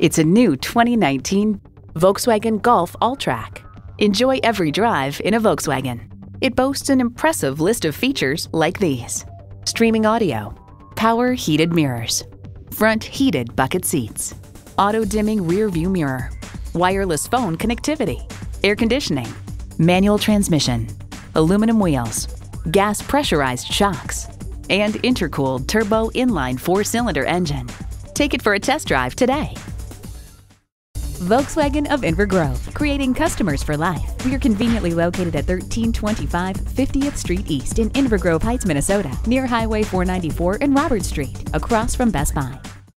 It's a new 2019 Volkswagen Golf Alltrack. Enjoy every drive in a Volkswagen. It boasts an impressive list of features like these. Streaming audio, power heated mirrors, front heated bucket seats, auto dimming rear view mirror, wireless phone connectivity, air conditioning, manual transmission, aluminum wheels, gas pressurized shocks, and intercooled turbo inline four cylinder engine. Take it for a test drive today. Volkswagen of Inver Grove, creating customers for life. We are conveniently located at 1325 50th Street East in Inver Grove Heights, Minnesota, near Highway 494 and Robert Street, across from Best Buy.